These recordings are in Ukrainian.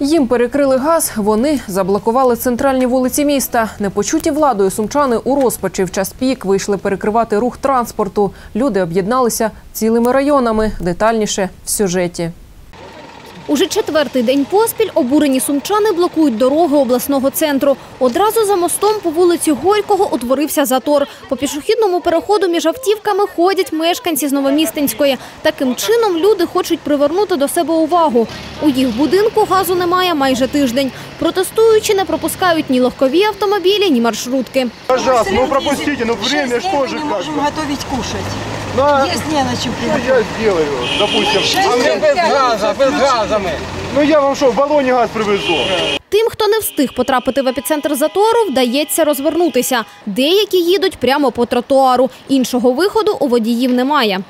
Їм перекрили газ, вони заблокували центральні вулиці міста. Непочуті владою сумчани у розпачі в час пік вийшли перекривати рух транспорту. Люди об'єдналися цілими районами. Детальніше в сюжеті. Уже четвертий день поспіль обурені сумчани блокують дороги обласного центру. Одразу за мостом по вулиці Горького утворився затор. По пішохідному переходу між автівками ходять мешканці з Новомістинської. Таким чином люди хочуть привернути до себе увагу. У їх будинку газу немає майже тиждень. Протестуючи не пропускають ні легкові автомобілі, ні маршрутки. Пожалуйста, ну пропустите, ну время что же мы не как можем готовить кушать. На, Есть не на чем что приготовить. я сделаю, допустим. Шесть лет без газа, без газа ми. Ну я вам что, в баллоне газ привезу? Тим, хто не встиг потрапити в епіцентр затору, вдається розвернутися. Деякі їдуть прямо по тротуару. Іншого виходу у водіїв немає.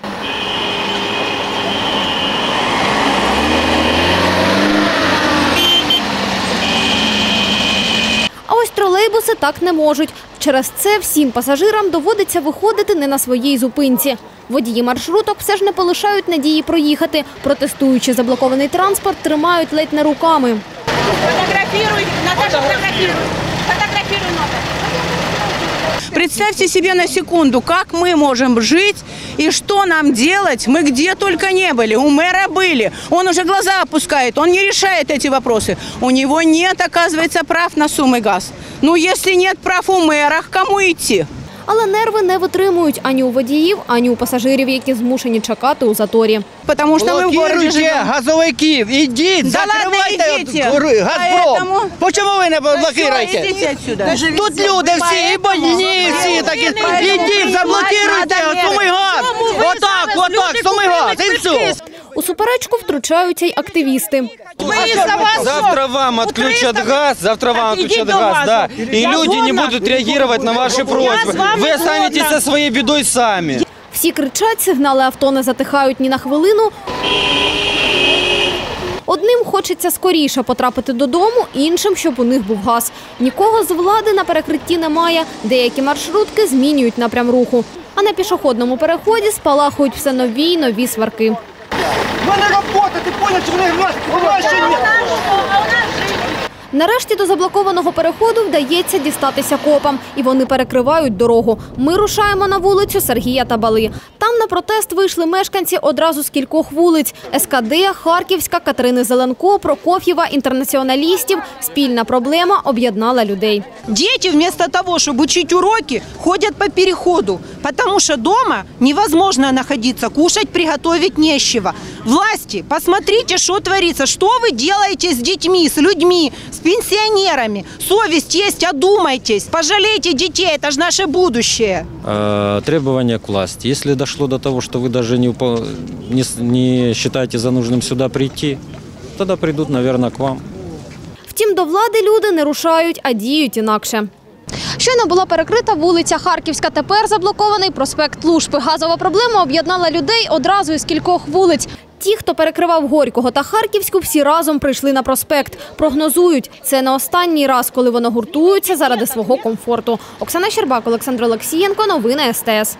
А тролейбуси так не можуть. Через це всім пасажирам доводиться виходити не на своїй зупинці. Водії маршруток все ж не полишають надії проїхати. Протестуючи заблокований транспорт, тримають ледь не руками. Фотографіруй, Наташа, фотографіруй. Фотографіруй, надо. Представьте себе на секунду, как мы можем жить и что нам делать. Мы где только не были. У мэра были. Он уже глаза опускает. Он не решает эти вопросы. У него нет, оказывается, прав на суммы газ. Ну, если нет прав у мэра, к кому идти? Але нерви не витримують ані у водіїв, ані у пасажирів, які змушені чекати у заторі. Потому что мы в городе Блокируйте живем. газовиків, ідіть, Да ладно, закривайте ідіть. гори- Газпром. Поэтому- Почему ви не Всё, блокируєте? идите отсюда. Тут люди всі, і больні всі такі. Ідіть, заблокируйте, сумий газ. Отак, отак, сумий газ, і все. У суперечку втручаються й активісти. Мы из-за вас Завтра вам отключат газ, завтра вам Так, отключат иди до газ, газа. да. И Я люди не згодна. будут реагировать на ваши Я просьбы. с вами Вы останетесь згодна. со своей бедой сами. Всі кричать, сигнали авто не затихають ні на хвилину. Одним хочеться скоріше потрапити додому, іншим, щоб у них був газ. Нікого з влади на перекритті немає. Деякі маршрутки змінюють напрям руху. А на пішохідному переході спалахують все нові й нові сварки. Ти понял, чи гнать? Вона. Нарешті до заблокованого переходу вдається дістатися копам, і вони перекривають дорогу. Ми рушаємо на вулицю Сергія Табали. Там на протест вийшли мешканці одразу з кількох вулиць: СКД, Харківська, Катерини Зеленко, Прокоф'єва, інтернаціоналістів. Спільна проблема об'єднала людей. Дети вместо того, чтобы учить уроки, ходят по переходу, потому что дома невозможно находиться, кушать приготовить нечего. Власти, посмотрите, что творится, что вы делаете с детьми, с людьми, с пенсионерами. Совесть есть, одумайтесь, пожалейте детей, это же наше будущее. Э, требования к власти. Если дошло до того, что вы даже не, упо- не, с- не считаете за нужным сюда прийти, тогда придут, наверное, к вам. Втім, до влади люди не рушають, а діють інакше. Щойно була перекрита вулиця Харківська. Тепер заблокований проспект Лушпи. Газова проблема об'єднала людей одразу із кількох вулиць. Ті, хто перекривав Горького та Харківську, всі разом прийшли на проспект. Прогнозують, це не останній раз, коли вони гуртуються заради свого комфорту. Оксана Щербак, Олександр Олексієнко. Новини СТС.